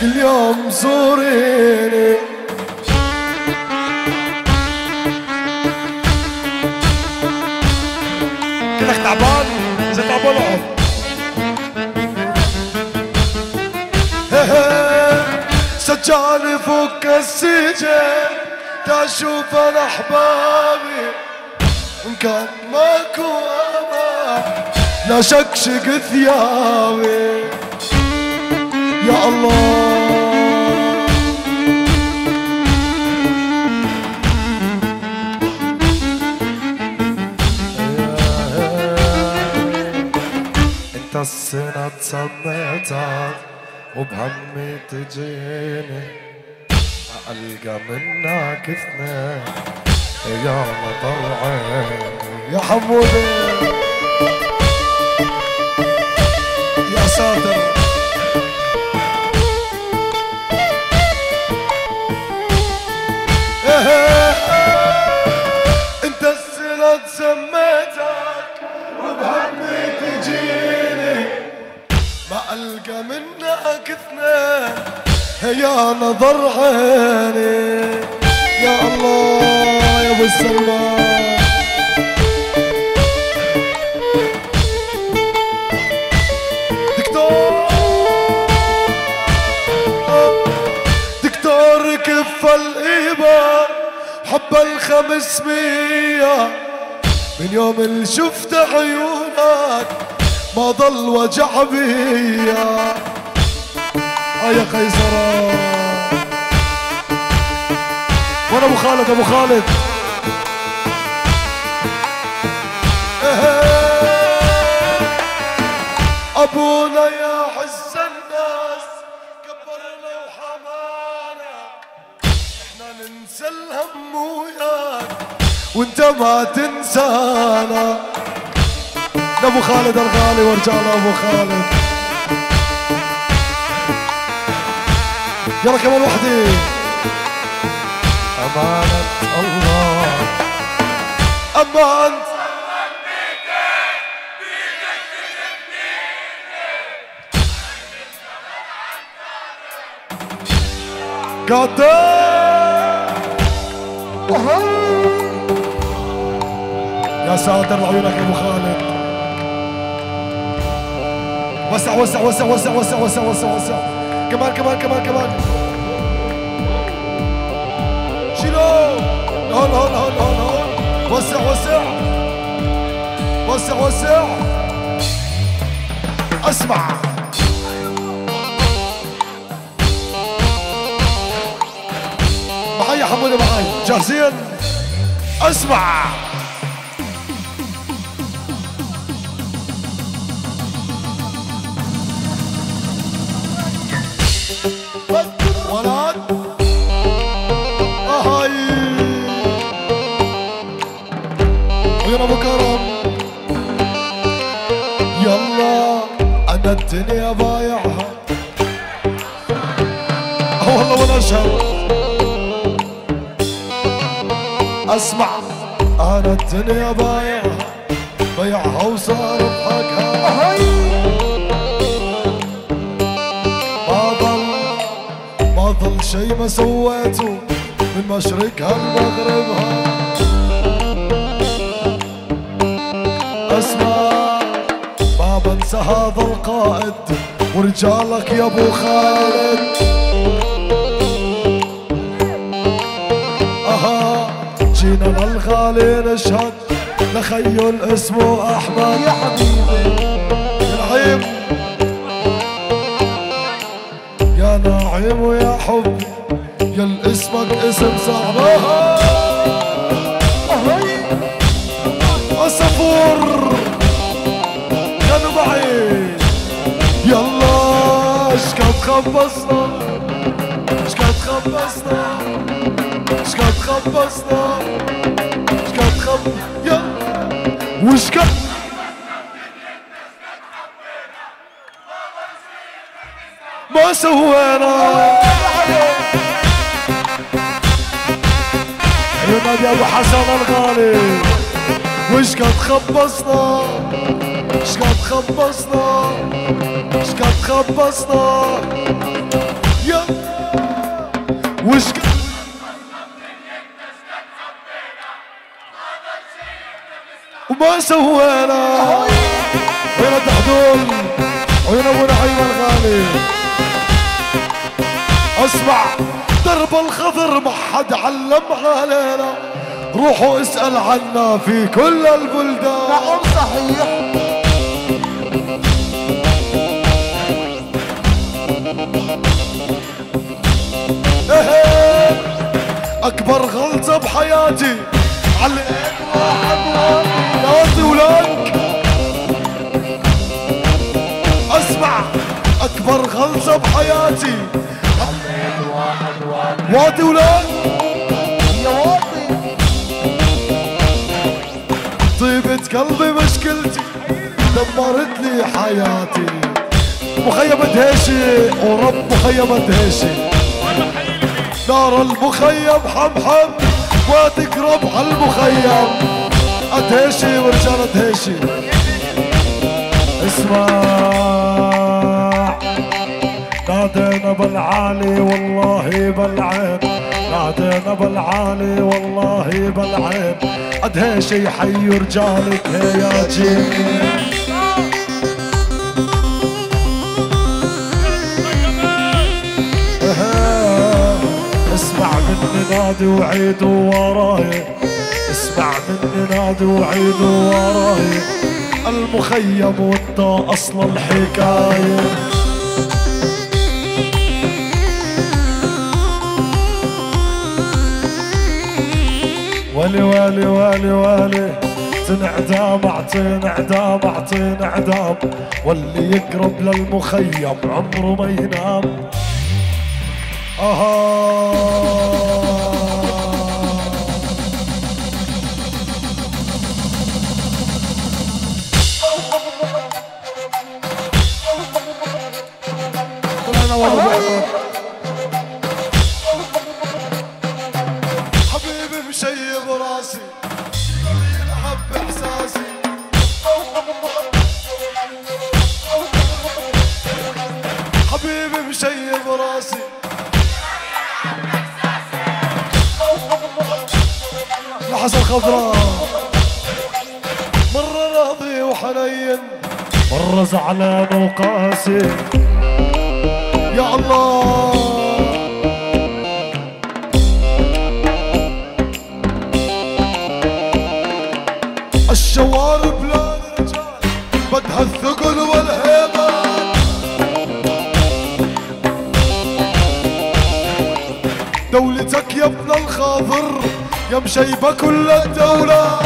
كل يوم زوريني كلك تعبان إذا تعبان اقعد سجاني فوق السجن تشوف الاحبابي إن كان ماكو أمان لا شكشك ثيابي يا الله. انت السنة تسميتك وبهمي تجيني ألقى منك اثنين. يا مطلعين يا حمودي. يا ساتر. القى منك اثنين يا نظر عيني. يا الله يا أبو السلمان كف الإبر حب الخمسمية من يوم اللي شفت عيونك. ما ضل وجع بيا يا قيصرة. وأنا أبو خالد أبو خالد. أبونا يا حس الناس كبرنا وحمانا. إحنا ننسى الهم وياك وانت ما تنسانا. لابو خالد الغالي وارجع لابو خالد. يلا كمان وحدة. أمانة الله. أمانة. قدام يا ساتر لعيونك ابو خالد وسع وسع وسع وسع وسع وسع وسع وسع. كمان كمان كمان كمان. شيلو. هون هون هون هون هون. وسع وسع. وسع وسع. اسمع. معي حمودة معي جاهزين؟ اسمع. يلا أنا الدنيا بايعها آه والله ولا اشهد أسمع أنا الدنيا بايعها بيعها وصار بحقها ما ضل ما ضل شي ما سويته من مشرقها لمغربها هذا القائد ورجالك يا أبو خالد. أها جينا للغالي نشهد لخيل اسمه أحمد. يا حبيبي. العيب يا ناعم ويا حب يا الاسمك اسم صعب. الصفور شكون تخبصنا شكون خبصنا شكون تخبصنا شكون تخبصنا يا وشكون ما سوينا يا ابو حسن الغالي وش قد خبصنا اش قد خبصنا اش قد خبصنا يا وش وما سوينا وين تحدول وين ابو نعيم الغالي اسمع درب الخضر ما حد علم علينا روحوا اسأل عنا في كل البلدان نعم صحيح أكبر غلطة بحياتي. على ناطي ولك أسمع. أكبر غلطة بحياتي. واطي ولك يا واطي. طيبة قلبي مشكلتي. دمرت لي حياتي. مخيمة دهشي ورب مخيمة دهشي نار المخيم حمحم ما تقرب على المخيم أدهشي ورجال أدهشي. اسمع. نادينا بالعالي والله بالعين نادينا بالعالي والله بالعين أدهشي حي رجالك يا جيني نادي وعيد وراي اسمع مني نادي وعيد وراي المخيم وانت أصل الحكاية. ولي ولي ولي ولي تنعدام اعطينا اعدام اعطينا اعدام واللي يقرب للمخيم عمره ما ينام. أها. الخضراء مرة راضي وحنين. مرة زعلان وقاسي. يا الله. الشوارب لا رجال بدها الثقل والهيبة. دولتك يا ابن الخاضر. يا مشيبة كل الدولة